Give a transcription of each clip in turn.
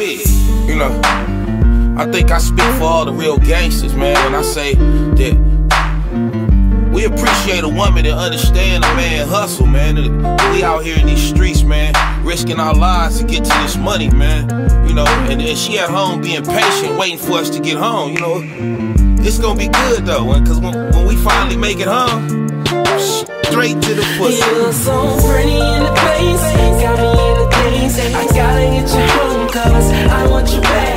You know, I think I speak for all the real gangsters, man, when I say that we appreciate a woman that understand a man hustle, man. We out here in these streets, man, risking our lives to get to this money, man. You know, and, and she at home being patient, waiting for us to get home, you know. It's gonna be good though, cause when, when we finally make it home, straight to the pussy. You look so pretty in the place, got me in the daze. I gotta get you home, cause I want you bad.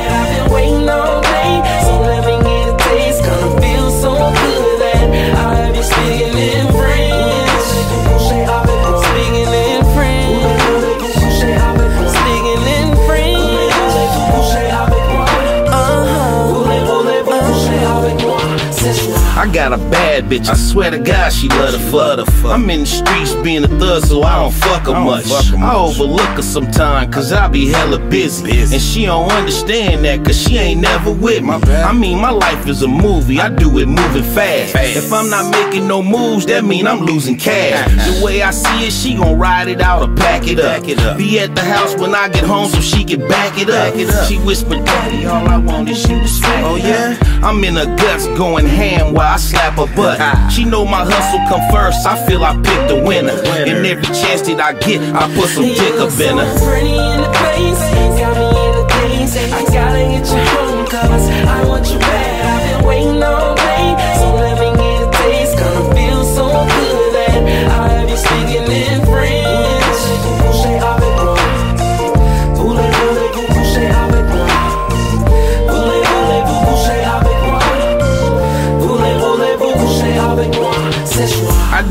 I got a bad bitch, I swear to God she love to fuck. I'm in the streets being a thug, so I don't fuck her much. I overlook her sometime, cause I be hella busy. And she don't understand that, cause she ain't never with me. I mean, my life is a movie, I do it moving fast. If I'm not making no moves, that mean I'm losing cash. The way I see it, she gon' ride it out or pack it up. Be at the house when I get home so she can back it up. She whispered, Daddy, all I want is you to smack Oh yeah? I'm in her guts going ham while I slap her butt. She know my hustle come first, I feel I picked the winner. And every chance that I get, I put some dick up in her.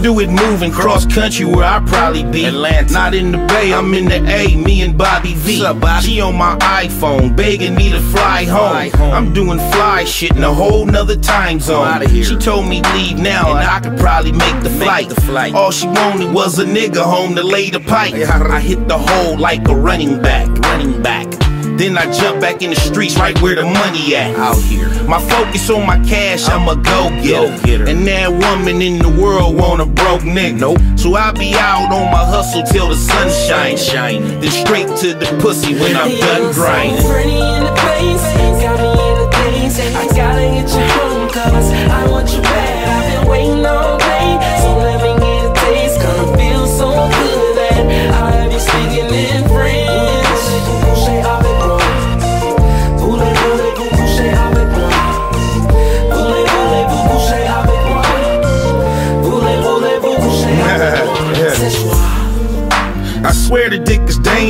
Do it moving cross country where I probably be. Atlanta. Not in the Bay, I'm in the A, me and Bobby V. She on my iPhone, begging me to fly home. I'm doing fly shit in a whole nother time zone. She told me leave now, and I could probably make the flight the flight. All she wanted was a nigga home to lay the pipe. I hit the hole like a running back, running back. Then I jump back in the streets right where the money at. Out here. My focus on my cash, I'm a go getter. And that woman in the world want a broke nigga. Nope. So I be out on my hustle till the sun shines. Shine. Then straight to the pussy when I'm done grinding. So pretty in the place, got me in the daze. I gotta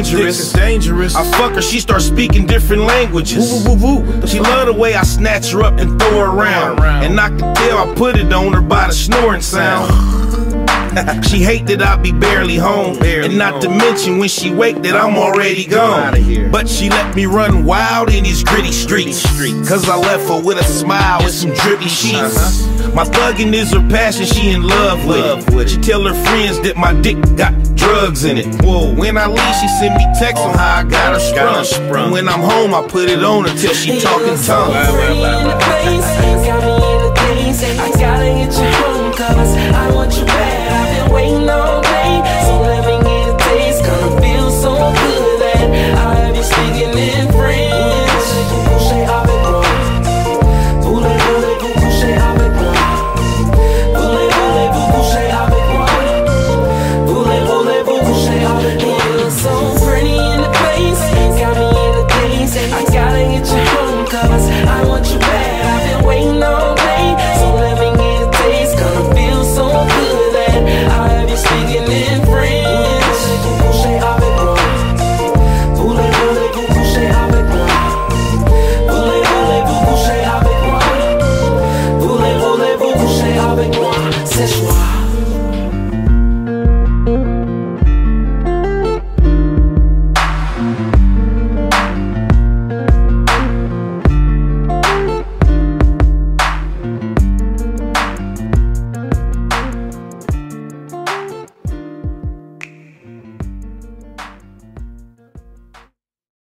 dangerous. Dick is dangerous. I fuck her, she start speaking different languages. She love the way I snatch her up and throw her around. And I can tell I put it on her by the snoring sound. she hate that I be barely home. and not to mention when she wake that I'm already gone. But she let me run wild in these gritty streets. Cause I left her with a smile and some drippy sheets. Uh-huh. My thuggin' is her passion, she in love with it. She tell her friends that my dick got drugs in it. Whoa, when I leave, she send me texts on how I got her sprung. And when I'm home, I put it on until till she talking tongue. Pretty in the place, got me in the daze. I gotta get you home, cause I want you back.